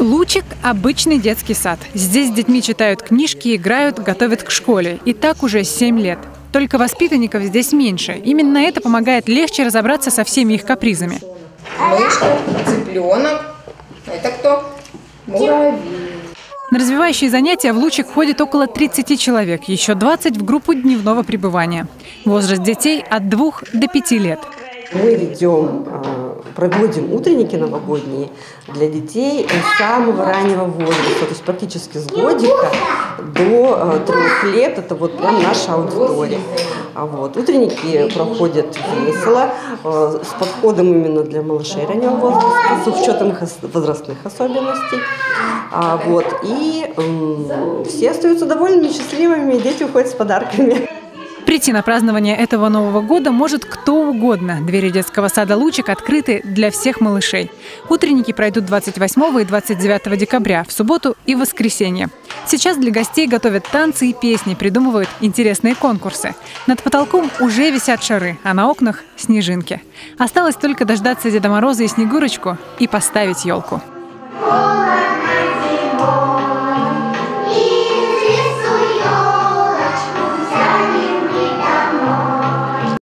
Лучик – обычный детский сад. Здесь с детьми читают книжки, играют, готовят к школе. И так уже 7 лет. Только воспитанников здесь меньше. Именно это помогает легче разобраться со всеми их капризами. Мышка, цыпленок. Это кто? Муравей. На развивающие занятия в Лучик ходит около 30 человек, еще 20 в группу дневного пребывания. Возраст детей от 2 до 5 лет. Мы ведем, а, проводим утренники новогодние для детей самого раннего возраста, то есть практически с годика до а, трех лет. Это вот прям наша аудитория. А вот. Утренники проходят весело, а, с подходом именно для малышей раннего возраста, с учетом их возрастных особенностей. Вот. И все остаются довольными, счастливыми, дети уходят с подарками. Прийти на празднование этого Нового года может кто угодно. Двери детского сада «Лучик» открыты для всех малышей. Утренники пройдут 28 и 29 декабря, в субботу и воскресенье. Сейчас для гостей готовят танцы и песни, придумывают интересные конкурсы. Над потолком уже висят шары, а на окнах – снежинки. Осталось только дождаться Деда Мороза и Снегурочку и поставить елку. Oh!